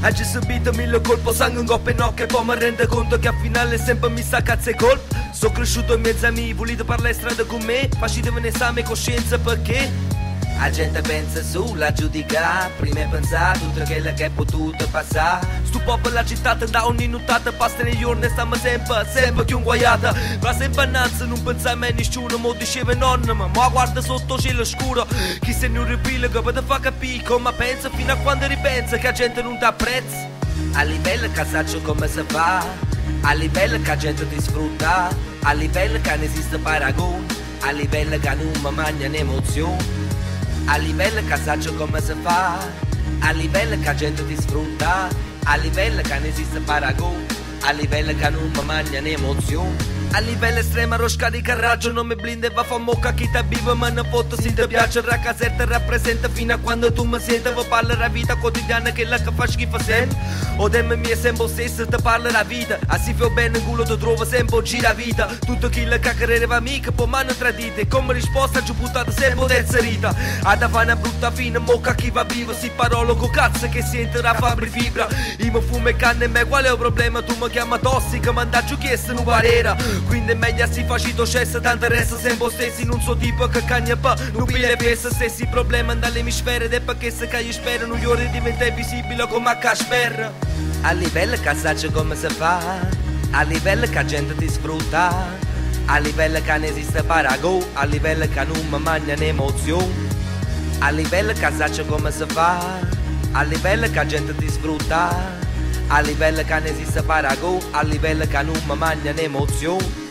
Già subito mille colpo, sangue in coppa e nocche poi mi rendo conto che al finale sempre mi sa cazzo e colpo Sono cresciuto in mezzo a me, volete parlare strada con me Facete un esame coscienza perché la gente pensa sulla giudica Prima è pensare tutto quello che è potuto passare. Stu popolo la città da ogni nottata Passa nei giorni stiamo sempre, sempre più inguaiata. Va sempre innanzi, non pensa a me nessuno Mo diceva nonna, ma guarda sotto cielo scuro. Chi se ne ripilega per te fa capire come pensa Fino a quando ripensa che la gente non ti apprezza A livello casaccio come si fa? A livello che la gente ti sfrutta? A livello che non esiste paragone? A livello che non mi mangia un'emozione a livello che saggio come si fa. A livello che la gente ti sfrutta. A livello che non esiste paragone A livello che non mi mangia un'emozione a livello estremo rosca di carraggio non mi blinde va fa mocca chi ti vive ma ne foto se ti piace. La casetta rappresenta fino a quando tu mi senti. Vi parla la vita quotidiana che la che fa schifo sempre o dem mie sempre stesso ti parla la vita. A si fa bene culo ti trova sempre gira vita. Tutto chi la cacchereva mica poi mano tradite. Come risposta ci buttato sempre terza rita. Ad una brutta fine mocca chi va vivo si parolo con cazzo che sente la fabri fibra. Io mi fumo e canne me qual è il problema tu mi chiama tossica ma andaccio chiesto non valera quindi è meglio si facito cesso tanto resta sempre stessi non so tipo che cagna pa non pile pesa stessi problemi dall'emisfero e perché se io spero non gli ore diventa visibile come a casper. A livello che saccio come si fa? A livello che la gente ti sfrutta? A livello che non esiste paragone a livello che non mi mangia un'emozione? A livello che saccio come si fa? A livello che la gente ti sfrutta a livello che non esiste paragone, a livello che non mi mangia un'emozione